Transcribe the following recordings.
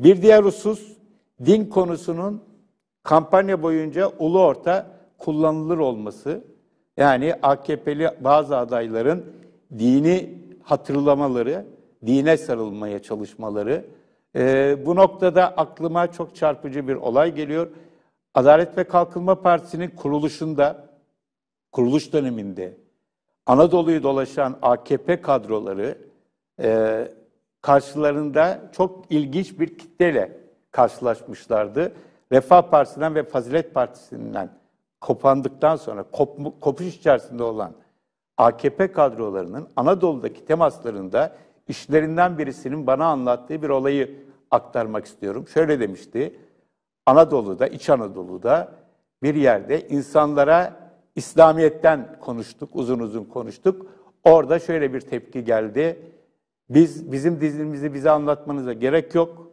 Bir diğer husus din konusunun kampanya boyunca ulu orta kullanılır olması. Yani AKP'li bazı adayların dini hatırlamaları, dine sarılmaya çalışmaları. Ee, bu noktada aklıma çok çarpıcı bir olay geliyor. Adalet ve Kalkınma Partisi'nin kuruluşunda, kuruluş döneminde Anadolu'yu dolaşan AKP kadroları e, karşılarında çok ilginç bir kitleyle karşılaşmışlardı. Refah Partisi'nden ve Fazilet Partisi'nden kopandıktan sonra kop, kopuş içerisinde olan AKP kadrolarının Anadolu'daki temaslarında işlerinden birisinin bana anlattığı bir olayı aktarmak istiyorum. Şöyle demişti, Anadolu'da, İç Anadolu'da bir yerde insanlara İslamiyet'ten konuştuk, uzun uzun konuştuk. Orada şöyle bir tepki geldi. Biz bizim dizimizi bize anlatmanıza gerek yok.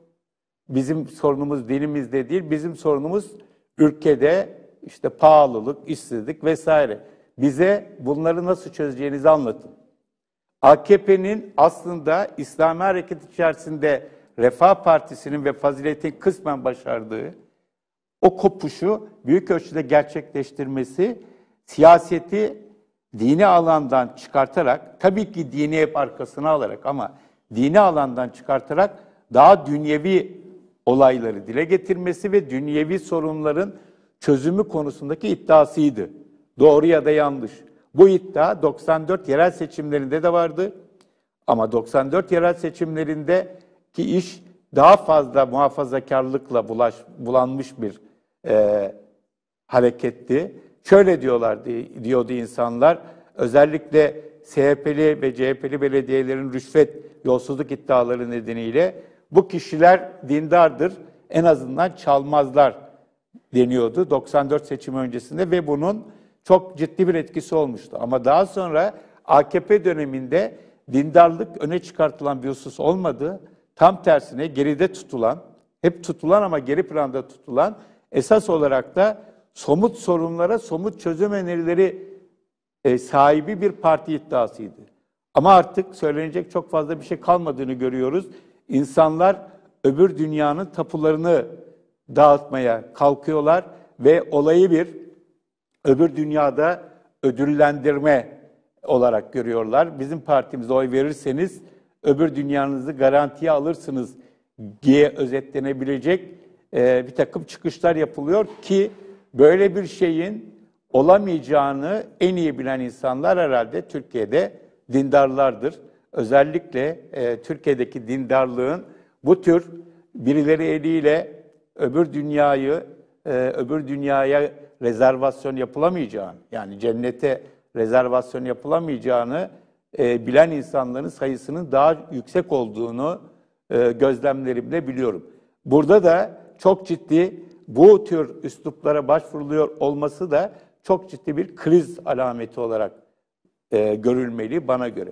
Bizim sorunumuz dilimizde değil, bizim sorunumuz ülkede işte pahalılık, işsizlik vesaire. Bize bunları nasıl çözeceğinizi anlatın. AKP'nin aslında İslami hareket içerisinde Refah Partisi'nin ve Fazilet'in kısmen başardığı o kopuşu büyük ölçüde gerçekleştirmesi siyaseti dini alandan çıkartarak, tabii ki dini hep arkasına alarak ama dini alandan çıkartarak daha dünyevi olayları dile getirmesi ve dünyevi sorunların çözümü konusundaki iddiasıydı. Doğru ya da yanlış. Bu iddia 94 yerel seçimlerinde de vardı. Ama 94 yerel seçimlerinde ki iş daha fazla muhafazakarlıkla bulaş, bulanmış bir e, hareketti. Şöyle diyorlar diyordu insanlar. Özellikle CHP'li ve CHP'li belediyelerin rüşvet, yolsuzluk iddiaları nedeniyle bu kişiler dindardır, en azından çalmazlar deniyordu 94 seçim öncesinde ve bunun çok ciddi bir etkisi olmuştu. Ama daha sonra AKP döneminde dindarlık öne çıkartılan bir husus olmadı. Tam tersine geride tutulan, hep tutulan ama geri planda tutulan esas olarak da somut sorunlara somut çözüm önerileri e, sahibi bir parti iddiasıydı. Ama artık söylenecek çok fazla bir şey kalmadığını görüyoruz. İnsanlar öbür dünyanın tapularını dağıtmaya kalkıyorlar ve olayı bir öbür dünyada ödüllendirme olarak görüyorlar. Bizim partimize oy verirseniz öbür dünyanızı garantiye alırsınız diye özetlenebilecek e, bir takım çıkışlar yapılıyor ki böyle bir şeyin olamayacağını en iyi bilen insanlar herhalde Türkiye'de dindarlardır. Özellikle e, Türkiye'deki dindarlığın bu tür birileri eliyle öbür dünyayı, e, öbür dünyaya rezervasyon yapılamayacağını, yani cennete rezervasyon yapılamayacağını e, bilen insanların sayısının daha yüksek olduğunu e, gözlemlerimde biliyorum. Burada da çok ciddi bu tür üsluplara başvuruluyor olması da çok ciddi bir kriz alameti olarak e, görülmeli bana göre.